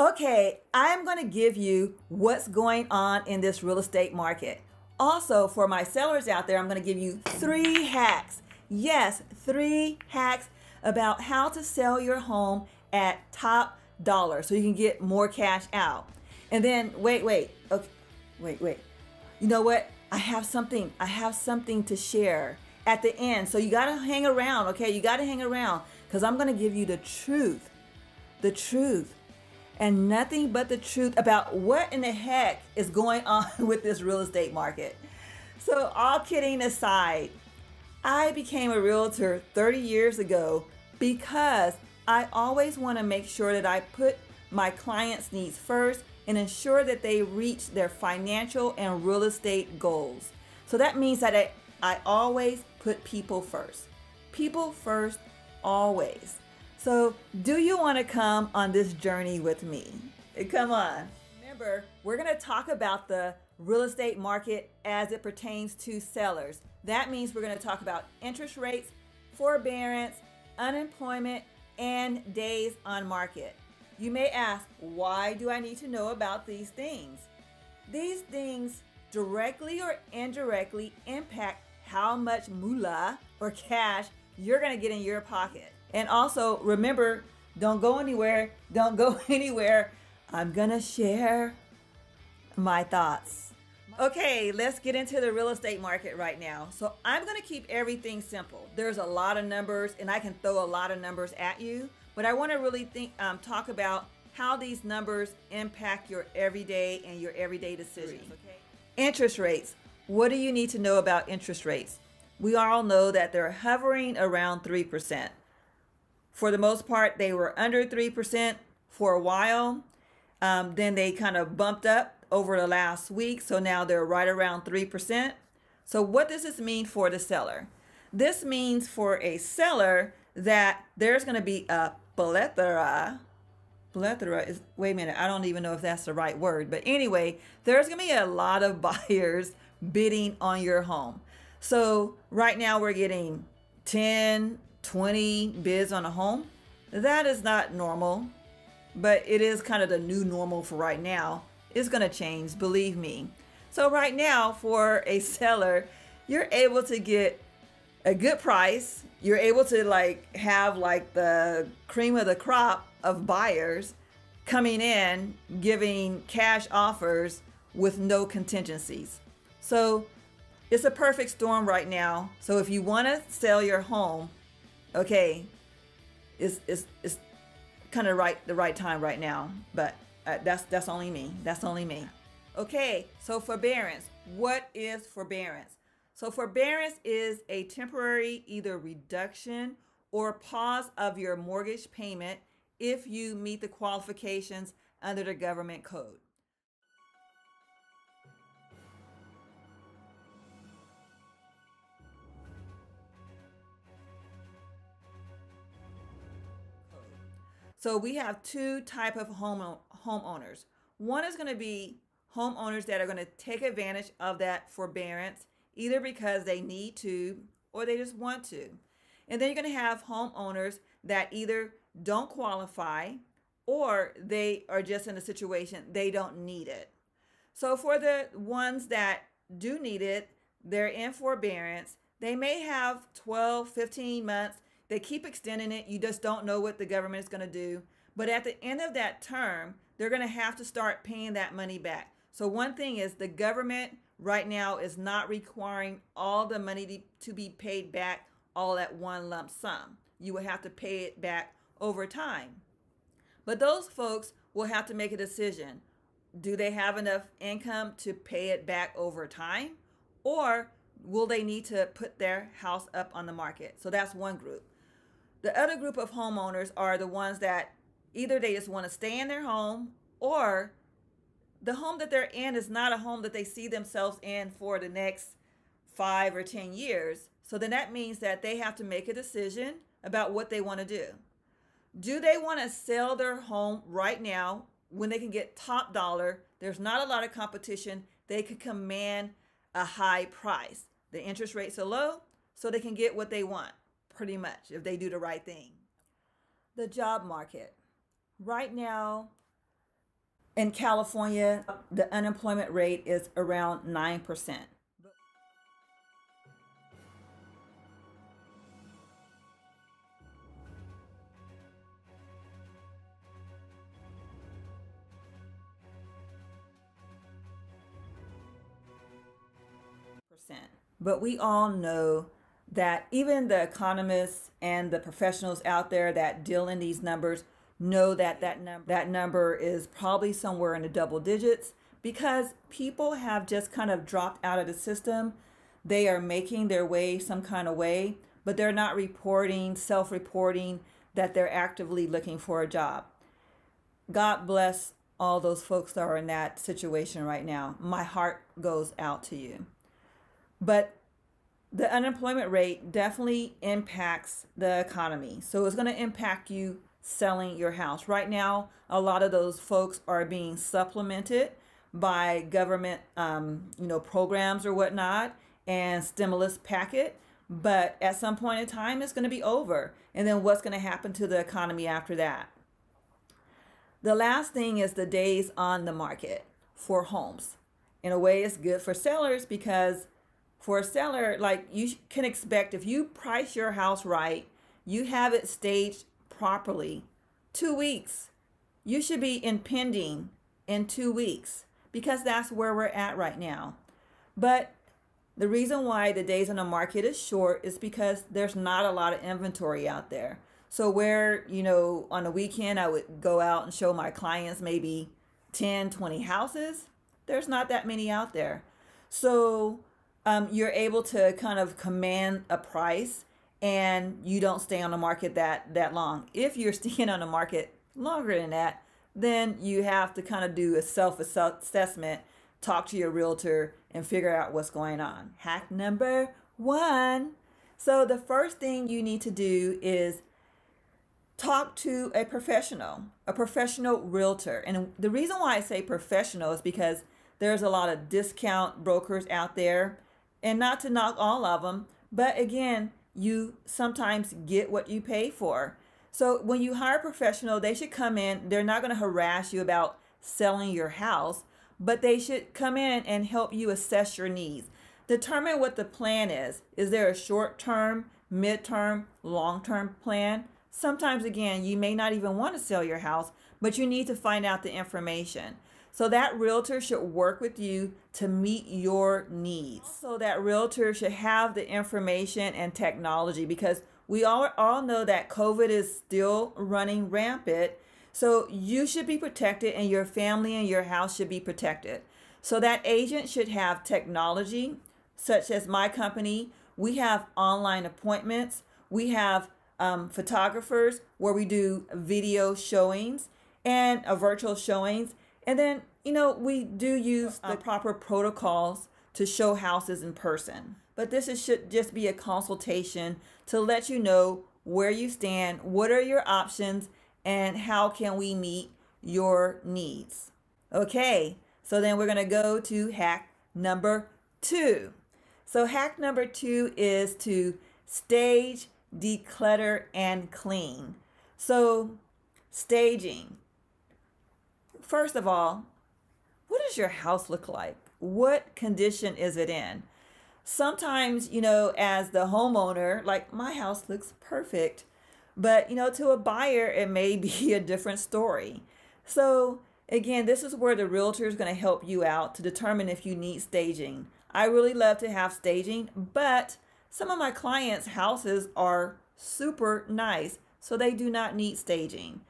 Okay, I'm going to give you what's going on in this real estate market. Also, for my sellers out there, I'm going to give you three hacks. Yes, three hacks about how to sell your home at top dollar so you can get more cash out. And then, wait, wait, okay, wait, wait. You know what? I have something. I have something to share at the end. So you got to hang around, okay? You got to hang around because I'm going to give you the truth. The truth. And nothing but the truth about what in the heck is going on with this real estate market. So, all kidding aside, I became a realtor 30 years ago because I always want to make sure that I put my clients' needs first and ensure that they reach their financial and real estate goals. So that means that I, I always put people first. People first, always. So, do you want to come on this journey with me? Eh, come on. Remember, we're going to talk about the real estate market as it pertains to sellers. That means we're going to talk about interest rates, forbearance, unemployment, and days on market. You may ask, why do I need to know about these things? These things directly or indirectly impact how much moolah or cash you're going to get in your pocket. And also remember, don't go anywhere. Don't go anywhere. I'm going to share my thoughts. Okay, let's get into the real estate market right now. So I'm going to keep everything simple. There's a lot of numbers and I can throw a lot of numbers at you, but I want to really think um, talk about how these numbers impact your everyday and your everyday decisions. Okay? Interest rates. What do you need to know about interest rates? We all know that they're hovering around 3%. For the most part, they were under 3% for a while. Um, then they kind of bumped up over the last week. So now they're right around 3%. So, what does this mean for the seller? This means for a seller that there's going to be a plethora. Plethora is, wait a minute, I don't even know if that's the right word. But anyway, there's going to be a lot of buyers bidding on your home. So, right now we're getting 10, 20 bids on a home. That is not normal, but it is kind of the new normal for right now. It's going to change, believe me. So, right now, for a seller, you're able to get a good price. You're able to like have like the cream of the crop of buyers coming in, giving cash offers with no contingencies. So, it's a perfect storm right now. So, if you want to sell your home, okay, it's it's it's kind of right the right time right now. But uh, that's that's only me. That's only me. Okay, so forbearance. What is forbearance? So forbearance is a temporary either reduction or pause of your mortgage payment if you meet the qualifications under the government code. So we have two type of home homeowners. One is going to be homeowners that are going to take advantage of that forbearance either because they need to or they just want to. And then you're going to have homeowners that either don't qualify or they are just in a situation they don't need it. So for the ones that do need it, they're in forbearance. They may have 12, 15 months they keep extending it. You just don't know what the government is going to do. But at the end of that term, they're going to have to start paying that money back. So, one thing is the government right now is not requiring all the money to be paid back all at one lump sum. You will have to pay it back over time. But those folks will have to make a decision. Do they have enough income to pay it back over time? Or will they need to put their house up on the market? So that's one group. The other group of homeowners are the ones that either they just want to stay in their home or the home that they're in is not a home that they see themselves in for the next five or 10 years. So then that means that they have to make a decision about what they want to do. Do they want to sell their home right now when they can get top dollar? There's not a lot of competition. They can command a high price. The interest rates are low, so they can get what they want pretty much if they do the right thing. The job market. Right now, In California, the unemployment rate is around 9%. But we all know that even the economists and the professionals out there that deal in these numbers know that that number that number is probably somewhere in the double digits because people have just kind of dropped out of the system. They are making their way some kind of way, but they're not reporting, self-reporting that they're actively looking for a job. God bless all those folks that are in that situation right now. My heart goes out to you. But the unemployment rate definitely impacts the economy. So it's going to impact you selling your house. Right now, a lot of those folks are being supplemented by government, um, you know, programs or whatnot and stimulus packet. But at some point in time, it's going to be over. And then what's going to happen to the economy after that? The last thing is the days on the market for homes. In a way, it's good for sellers because for a seller, like you can expect if you price your house right, you have it staged properly, two weeks. You should be in pending in two weeks because that's where we're at right now. But the reason why the days on the market is short is because there's not a lot of inventory out there. So where, you know, on a weekend I would go out and show my clients maybe 10, 20 houses, there's not that many out there. So um, you're able to kind of command a price and you don't stay on the market that that long. If you're staying on the market longer than that, then you have to kind of do a self-assessment, talk to your realtor and figure out what's going on. Hack number 1. So the first thing you need to do is talk to a professional, a professional realtor. And the reason why I say professional is because there's a lot of discount brokers out there and not to knock all of them, but again, you sometimes get what you pay for. So when you hire a professional, they should come in. They're not going to harass you about selling your house, but they should come in and help you assess your needs. Determine what the plan is. Is there a short term, mid term, long term plan? Sometimes, again, you may not even want to sell your house, but you need to find out the information. So that realtor should work with you to meet your needs. So that realtor should have the information and technology because we all, all know that COVID is still running rampant. So you should be protected and your family and your house should be protected. So that agent should have technology, such as my company. We have online appointments. We have um, photographers where we do video showings and a virtual showings and then, you know, we do use the um, proper protocols to show houses in person. But this is, should just be a consultation to let you know where you stand, what are your options, and how can we meet your needs. Okay, so then we're going to go to hack number two. So, hack number two is to stage, declutter, and clean. So, staging. First of all, what does your house look like? What condition is it in? Sometimes, you know, as the homeowner, like my house looks perfect, but you know, to a buyer, it may be a different story. So, again, this is where the realtor is going to help you out to determine if you need staging. I really love to have staging, but some of my clients' houses are super nice, so they do not need staging.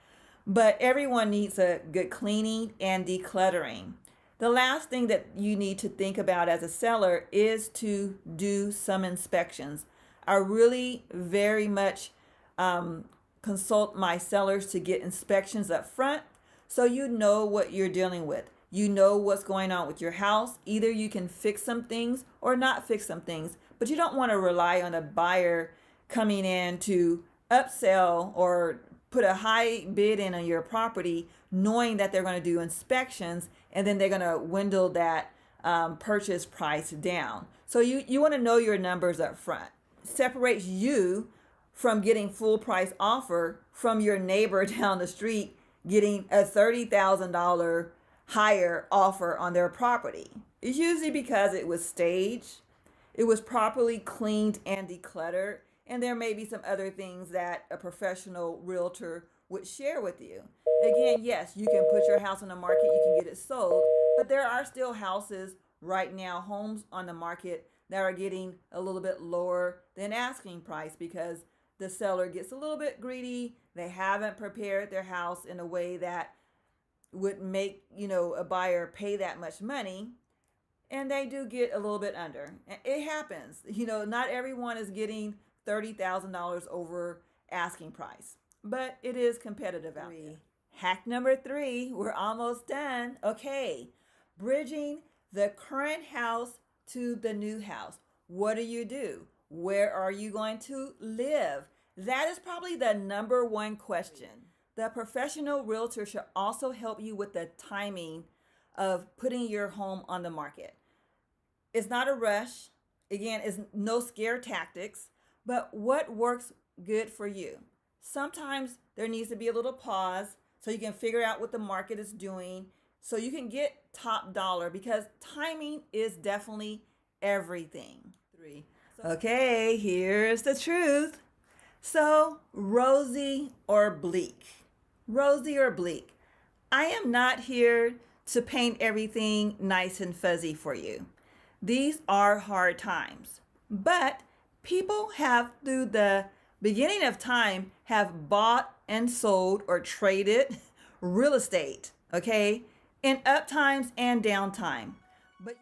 But everyone needs a good cleaning and decluttering. The last thing that you need to think about as a seller is to do some inspections. I really very much um, consult my sellers to get inspections up front so you know what you're dealing with. You know what's going on with your house. Either you can fix some things or not fix some things, but you don't want to rely on a buyer coming in to upsell or put a high bid in on your property knowing that they're going to do inspections and then they're going to dwindle that um, purchase price down. So you, you want to know your numbers up front. Separates you from getting full price offer from your neighbor down the street getting a $30,000 higher offer on their property. It's usually because it was staged, it was properly cleaned and decluttered, and there may be some other things that a professional realtor would share with you. Again, yes, you can put your house on the market, you can get it sold, but there are still houses right now, homes on the market that are getting a little bit lower than asking price because the seller gets a little bit greedy. They haven't prepared their house in a way that would make, you know, a buyer pay that much money. And they do get a little bit under. It happens. You know, not everyone is getting $30,000 over asking price, but it is competitive out there. Hack number three, we're almost done. Okay, bridging the current house to the new house. What do you do? Where are you going to live? That is probably the number one question. The professional realtor should also help you with the timing of putting your home on the market. It's not a rush. Again, it's no scare tactics, but what works good for you? Sometimes there needs to be a little pause so you can figure out what the market is doing so you can get top dollar because timing is definitely everything. Three. Okay, here's the truth. So, rosy or bleak? Rosy or bleak? I am not here to paint everything nice and fuzzy for you. These are hard times. But people have, through the beginning of time, have bought and sold or traded real estate, okay? in up times and down time. But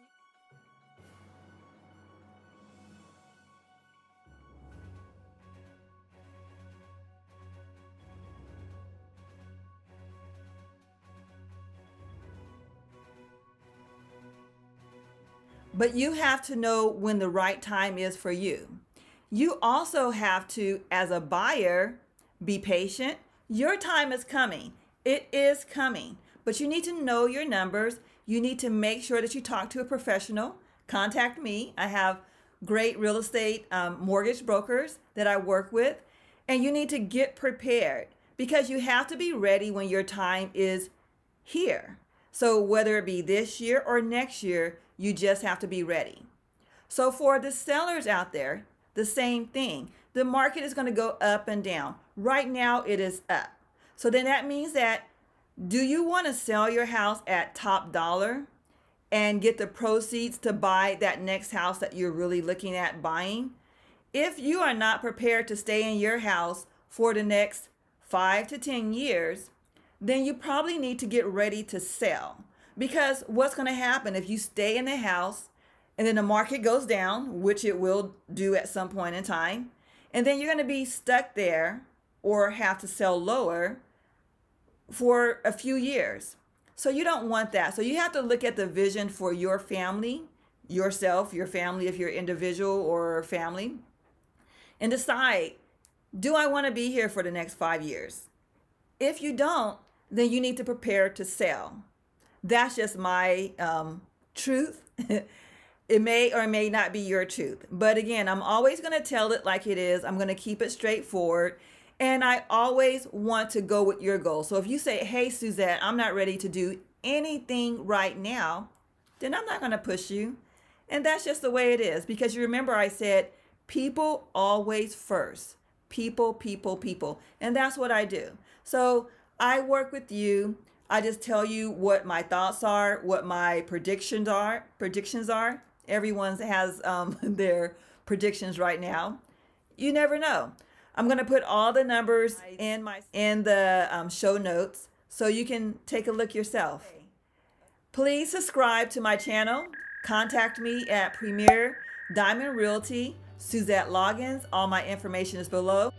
But you have to know when the right time is for you. You also have to, as a buyer, be patient. Your time is coming. It is coming. But you need to know your numbers. You need to make sure that you talk to a professional. Contact me. I have great real estate um, mortgage brokers that I work with. And you need to get prepared because you have to be ready when your time is here. So, whether it be this year or next year, you just have to be ready. So, for the sellers out there, the same thing. The market is going to go up and down. Right now, it is up. So, then that means that do you want to sell your house at top dollar and get the proceeds to buy that next house that you're really looking at buying? If you are not prepared to stay in your house for the next five to 10 years, then you probably need to get ready to sell. Because what's going to happen if you stay in the house and then the market goes down, which it will do at some point in time, and then you're going to be stuck there or have to sell lower for a few years. So you don't want that. So you have to look at the vision for your family, yourself, your family, if you're individual or family, and decide do I want to be here for the next five years? If you don't, then you need to prepare to sell. That's just my um, truth. it may or may not be your truth. But again, I'm always going to tell it like it is. I'm going to keep it straightforward. And I always want to go with your goal. So if you say, hey, Suzette, I'm not ready to do anything right now, then I'm not going to push you. And that's just the way it is. Because you remember, I said, people always first. People, people, people. And that's what I do. So I work with you. I just tell you what my thoughts are, what my predictions are. Predictions are. Everyone has um, their predictions right now. You never know. I'm going to put all the numbers in my in the um, show notes so you can take a look yourself. Please subscribe to my channel. Contact me at Premier Diamond Realty, Suzette Loggins. All my information is below.